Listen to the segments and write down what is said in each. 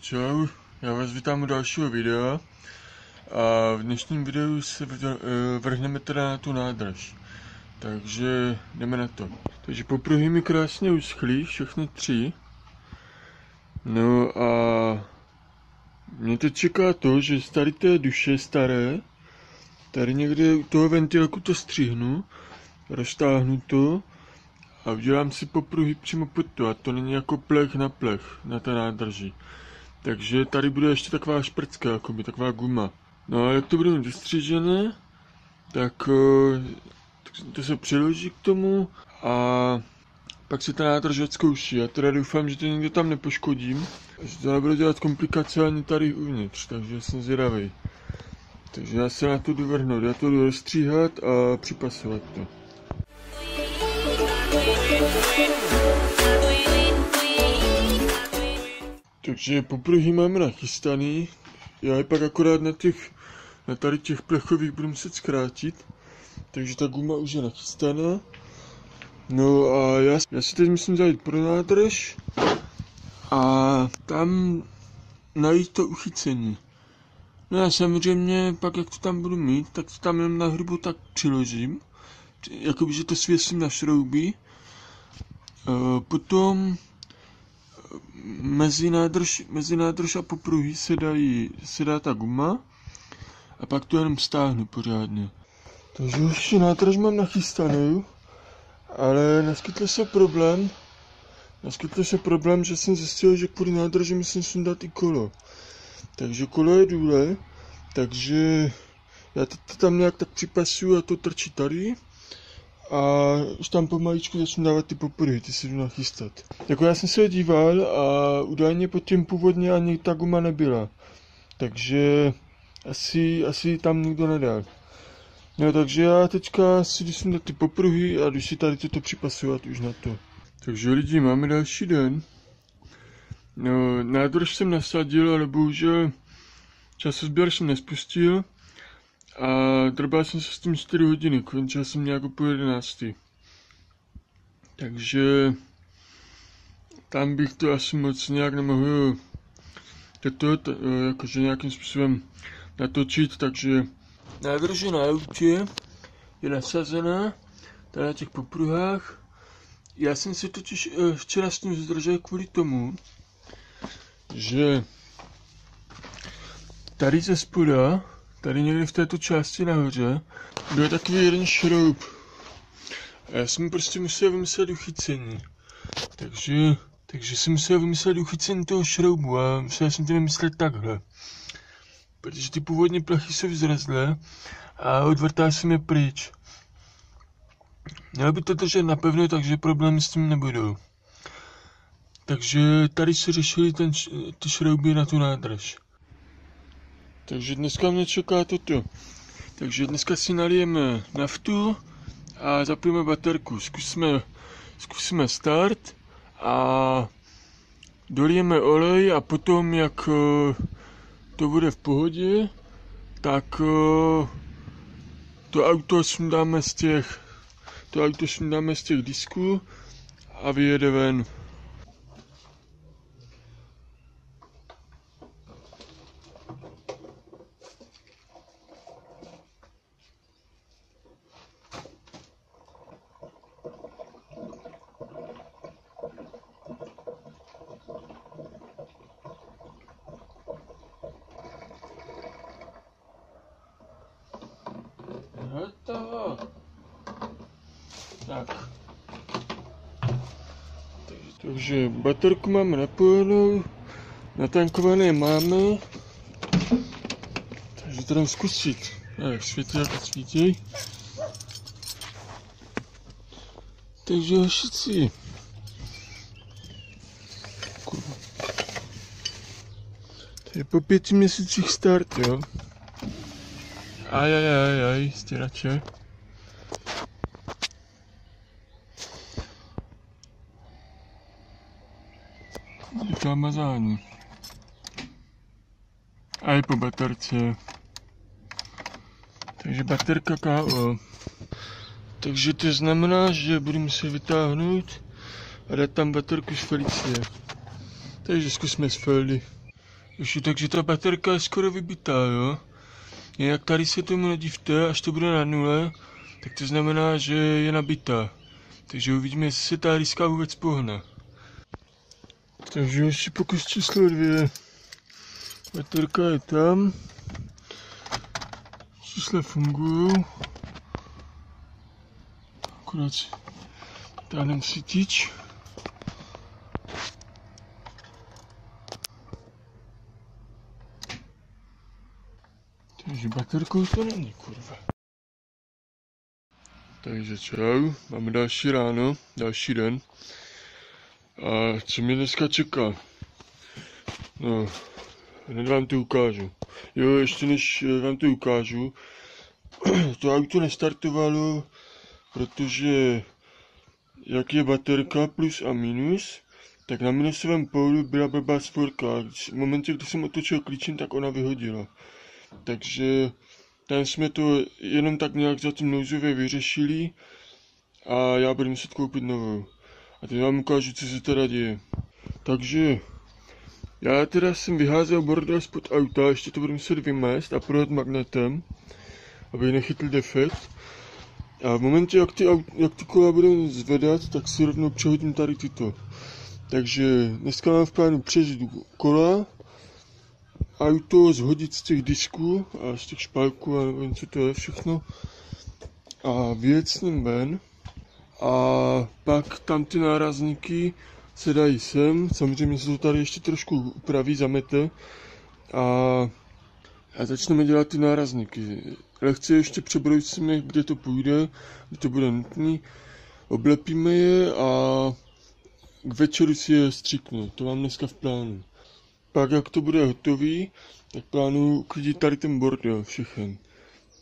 Čau, já vás vítám u dalšího videa a v dnešním videu se eh, vrhneme teda na tu nádrž. Takže jdeme na to. Takže popruhy mi krásně uschly, všechny tři. No a mě teď čeká to, že z tady té duše staré, tady někde u toho ventilku to střihnu, roztáhnu to a udělám si popruhy přímo pod to a to není jako plech na plech na té nádrži. Takže tady bude ještě taková šprcka, jakoby taková guma. No a jak to bude mít vystřížené, tak eh, tak to se přiloží k tomu a pak se ta nádrž odzkouší. Já teda doufám, že to nikdo tam nepoškodím, že to nebude dělat komplikace ani tady uvnitř, takže jsem zvědavý. Takže já se na to jdu já to jdu rozstříhat a připasovat to. Takže popruhy máme nachystaný. Já je pak akorát na těch, na tady těch plechových budu muset zkrátit. Takže ta guma už je nachystaná. No a já, já si teď musím zajít pro nádrž a tam najít to uchycení. No a samozřejmě pak jak to tam budu mít, tak to tam jen na hrubu tak přiložím. Jakoby, že to svěsím na šrouby. E, potom mezi nádrž, mezi nádrž a popruhy se, dají, se dá ta guma a pak to jenom stáhnu pořádně. Takže už nádrž mám nachystanou, ale naskytl se problém, naskytl se problém, že jsem zjistil, že kvůli nádrži musím sundat i kolo. Takže kolo je důle, takže já to, to tam nějak tak připasuju a to trčí tady a už tam pomaličku začnu dávat ty popruhy, ty si jdu nachystat. Jako já jsem se díval a údajně pod tím původně ani ta guma nebyla. Takže asi, asi tam nikdo nedal. No takže já teďka si jdu sundat ty popruhy a jdu si tady toto připasovat už na to. Takže lidi, máme další den. No, nádrž jsem nasadil, ale bohužel časozběr jsem nespustil. A drbal jsem se s tím 4 hodiny, končil jsem nějak po 11. Takže tam bych to asi moc nějak nemohl to, jakože nějakým způsobem natočit, takže nádrž je na autě, je nasazená, tady na těch popruhách. Já jsem si totiž eh, včera s tím zdržel kvůli tomu, že tady ze spoda tady někde v této části nahoře byl takový jeden šroub. A já jsem prostě musel vymyslet uchycení. Takže, takže jsem musel vymyslet uchycení toho šroubu a musel jsem to vymyslet takhle. Protože ty původní plechy jsou vzrezlé a odvrtá jsem je pryč. Měl by to držet napevno, takže problémy s tím nebudou. Takže tady se řešili ten, ty šrouby na tu nádrž. Takže dneska mě čeká toto. Takže dneska si nalijeme naftu a zapijeme baterku. Zkusíme, zkusíme start a dolijeme olej a potom, jak eh, to bude v pohodě, tak eh, to auto sundáme z těch, to auto sundáme z těch disků a vyjede ven. Hotovo. Tak. Takže, baterku máme napojenou, natankované máme. Takže to dám zkusit. Tak, světě jako svítí. Takže hošici. To je po pěti měsících start, jo. Ajajajaj, stěrače. Díká mazání. A je po baterce. Takže baterka KO. Takže to znamená, že budu muset vytáhnout a dát tam baterku z Felicie. Takže zkusme z Feldy. Ještě takže ta baterka je skoro vybitá, jo? Jinak tady se tomu nedivte, až to bude na nule, tak to znamená, že je nabitá. Takže uvidíme, jestli se ta diska vůbec pohne. Takže ještě pokus číslo dvě. Baterka je tam. Čísla fungují. Akorát si táhnem sítič. Takže baterkou to není, kurva. Takže čau, máme další ráno, další den. A co mě dneska čeká? No, hned vám to ukážu. Jo, ještě než eh, vám to ukážu, to auto nestartovalo, protože jak je baterka plus a minus, tak na minusovém pólu byla blbá svorka. V momentě, kdy jsem otočil klíčem, tak ona vyhodila. Takže tam jsme to jenom tak nějak zatím nouzově vyřešili a já budu muset koupit novou. A teď vám ukážu, co se teda děje. Takže já teda jsem vyházel bordel spod auta, ještě to budu muset vymést a projet magnetem, aby nechytl defekt. A v momentě, jak ty, jak ty kola budeme zvedat, tak si rovnou přehodím tady tyto. Takže dneska mám v plánu přežít kola, auto zhodit z těch disků a z těch špalků a nevím, co to je všechno. A vyjet s ním ven. A pak tam ty nárazníky se dají sem, samozřejmě se to tady ještě trošku upraví, zamete. A, a začneme dělat ty nárazníky. Lehce ještě přebrousíme, kde to půjde, kde to bude nutné, oblepíme je a k večeru si je stříknu, to mám dneska v plánu pak jak to bude hotový, tak plánuju uklidit tady ten bordel všechen.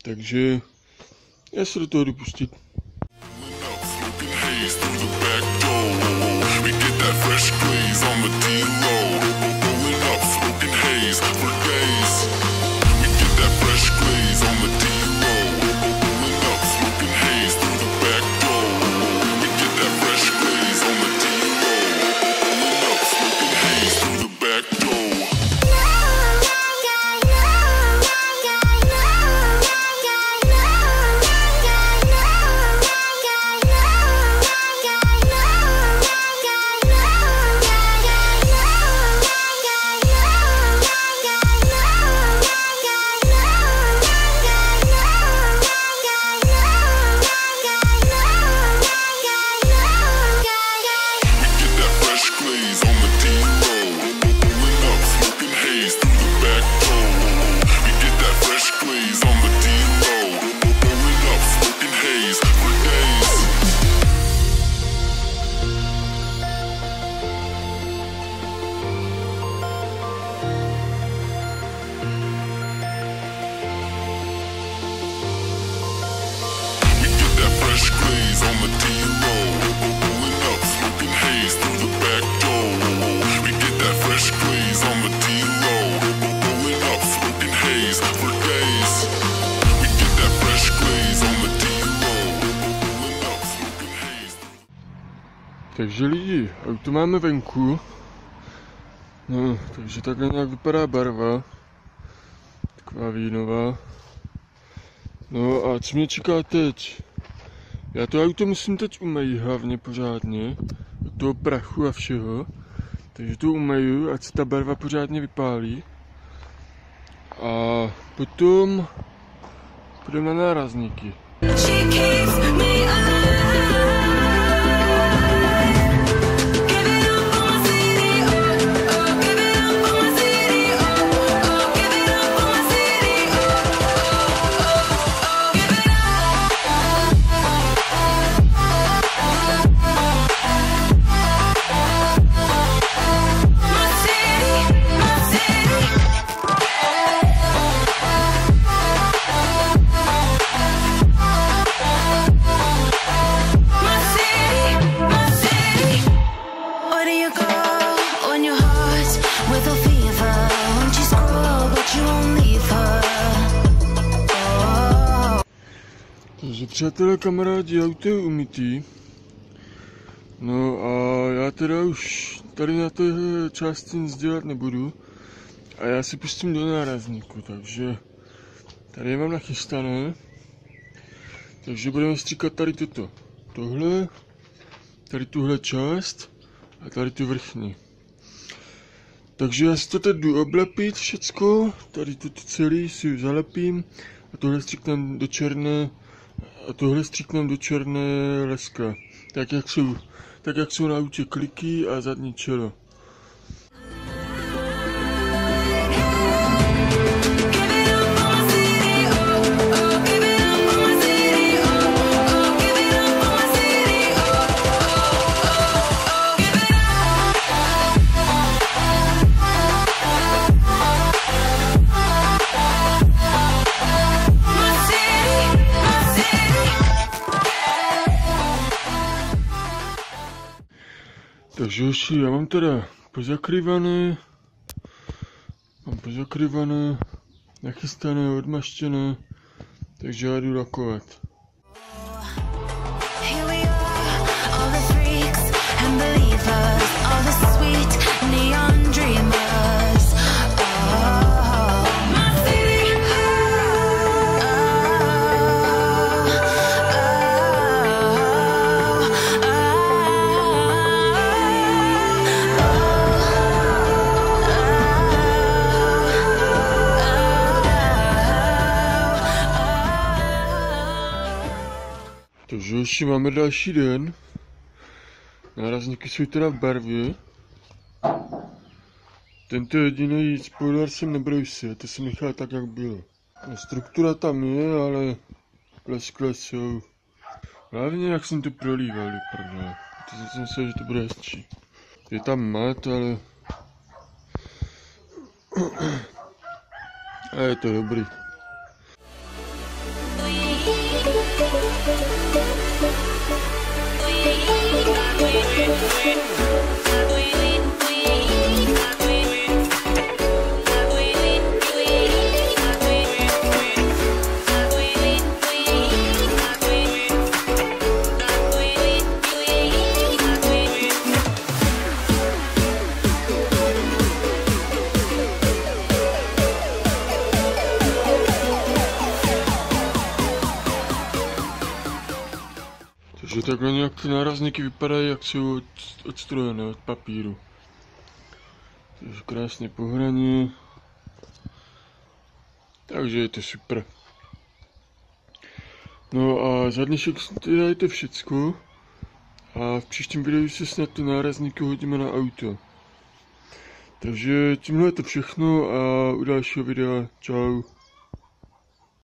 Takže já se do toho jdu Takže lidi, auto máme venku. No, takže takhle nějak vypadá barva. Taková vínová. No a co mě čeká teď? Já to auto musím teď umýt hlavně pořádně. Od toho prachu a všeho. Takže to umeju, ať se ta barva pořádně vypálí. A potom půjdeme na nárazníky. She keeps me přátelé, kamarádi, auto je umytý. No a já teda už tady na té části nic dělat nebudu. A já si pustím do nárazníku, takže tady mám nachystané. Takže budeme stříkat tady toto. Tohle, tady tuhle část a tady tu vrchní. Takže já si to teď jdu oblepit všecko, tady toto celý si zalepím a tohle stříknem do černé a tohle stříknem do černé leska. Tak jak jsou, tak jak jsou na autě kliky a zadní čelo. Hoši, já mám teda pozakrývané, mám pozakrývané, nachystané, odmaštěné, takže já jdu lakovat. Hoši, máme další den. Nárazníky jsou teda v barvě. Tento jediný spoiler jsem nebrousil, to jsem nechal tak, jak bylo. Struktura tam je, ale pleskle jsou. Hlavně jak jsem to prolíval, prdele. To jsem si myslel, že to bude hezčí. Je tam mat, ale... A je to dobrý. Takže nárazníky vypadají, jak jsou od, odstrojené od papíru. Takže krásně pohraně. Takže je to super. No a za dnešek je to všecko. A v příštím videu se snad ty nárazníky hodíme na auto. Takže tímhle je to všechno a u dalšího videa čau.